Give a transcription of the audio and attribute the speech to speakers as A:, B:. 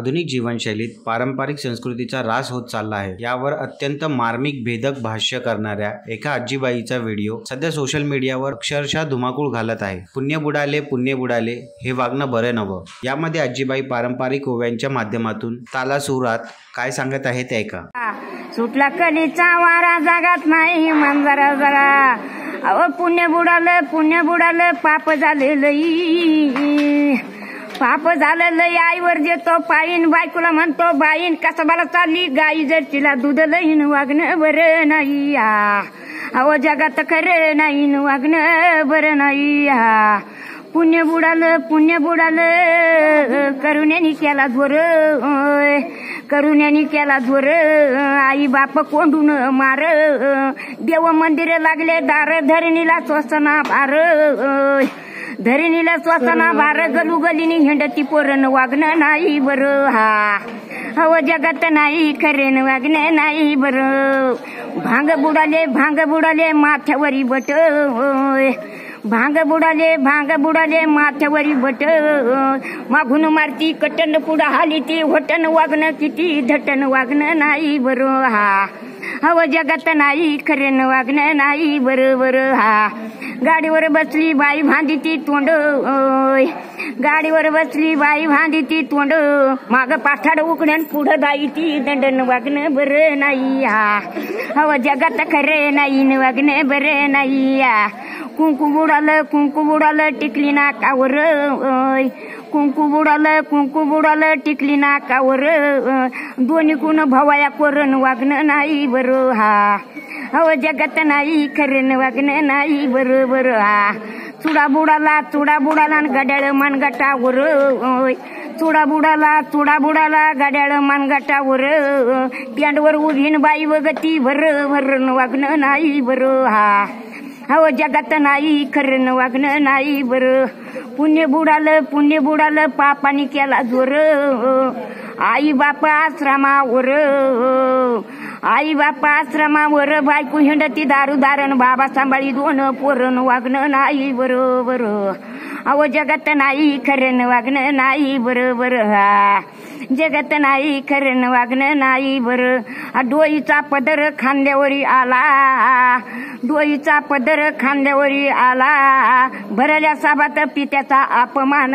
A: आधुनिक जीवनशैलीत पारंपरिक संस्कृतीचा ऱ्हास होत चालला आहे. यावर अत्यंत मार्मिक भेदक भाष्य करणाऱ्या एका आजीबाईचा व्हिडिओ सध्या सोशल मीडियावर अक्षरशः धुमाकूळ घालत आहे. पुण्य बुडाले पुण्य बुडाले हे वागणं बरं नवं. यामध्ये आजीबाई पारंपरिक ओव्यांच्या माध्यमातून तालासुरात काय सांगत आहे ते ऐका.
B: सुटला कलीचा वारा जागात नाही मंजरा जरा. अव पुण्य बुडालं पुण्य बुडालं पाप झाले पाप झालं लई आईवर देतो पायीन बायकोला म्हणतो बाईन कसबाला चालली गाई जर तिला दूध लईन वागणं बरं नाही अहो जगात खरं नाही वागणं बरं नाही पुण्य बुडालं पुण्य बुडालं करुण्यानी केला झोर करुण्यानी केला झोर आई बाप कोंडून मार देव मंदिर लागले दार धरणीला स्वसना भार धरणीला स्वसना भार गलू गलीनी हिंडती पोरण वागणं नाही बर. हा. हव जगात नाही खरेन वागणं नाही बर. भांग बुडाले भांग बुडाले माथ्यावरी बट. भांग बुडाले भांग बुडाले माथ्यावरी बट. मागून मारती कटन पुढं हाली ती होटन वागणं किती धटन वागणं नाही बर. हा. हव जगत नाही खरेन वागणं नाही बरोबर हा. गाडीवर बसली बाई भांदी ती तोंड ओय. गाडीवर बसली बाई भांदी ती तोंड माग पाठाड उकड्यान पुढं दाई ती दंडन वागणं बरं नाही हा. हव जगात खरं नाही न वागणं बरं नाही हा. कुंकू बुडालं कुंकू बुडालं टिकली नाकावर ओय. कुंकू बुडालं कुंकू बुडालं टिकली नाकावर दोन्ही कुण भवाया कोरण वागणं नाही बरं हा. अव जगत नाही खरं वागणं नाही बरं बरं हा. चुडा बुडाला चुडा बुडाला आणि गड्याळ मानगटावर ओय. चुडा बुडाला चुडा बुडाला गाड्याळ मानगटावर पेंडवर उभीन बाई वगती भर भरण वागणं नाही बरं हा. हो जगात नाही खरं वागणं नाही बरं. पुण्य बुडालं पुण्य बुडालं पापाने केला जोर. आई बापा आश्रमावर. आई बापा आश्रमावर बायको हिंडती दारू दारण बाबा सांभाळी दोन पोरण वागणं नाही बरोबर. अहो जगात नाही खरं वागणं नाही बरोबर. हा जगत नाही खरं वागणं नाही बरं डोईचा पदर खांद्यावरी आला. डोईचा पदर खांद्यावरी आला. भरल्या साबात पित्याचा अपमान.